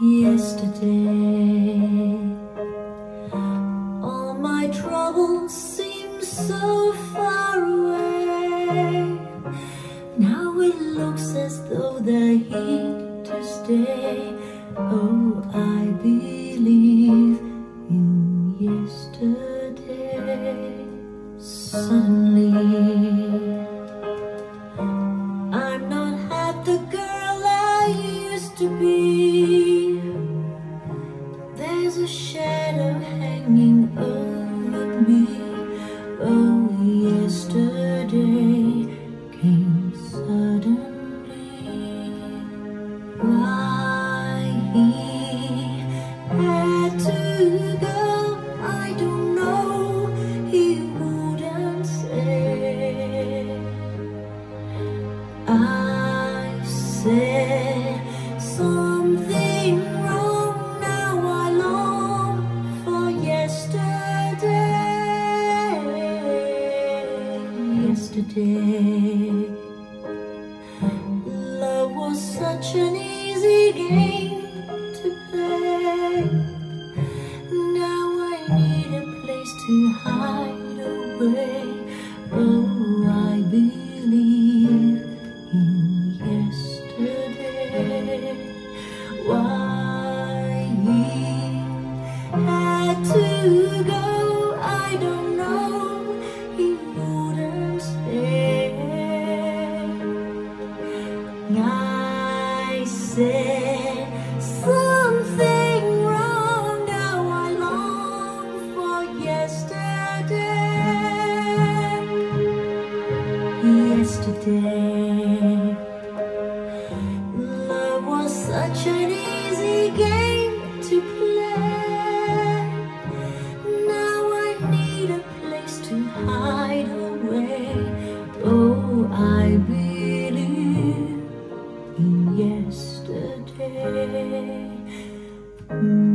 yesterday. All my troubles seem so far away. Now it looks as though they're here to stay. Oh, I believe in yesterday. Suddenly, Oh, yesterday came suddenly. Why he had to go, I don't know. He wouldn't say. I said something Yesterday, love was such an easy game to play. Now I need a place to hide away. Oh, I said something wrong. Now I long for yesterday. Yesterday, love was such an easy game to play. Now I need a place to hide away. Oh, I believe Mm.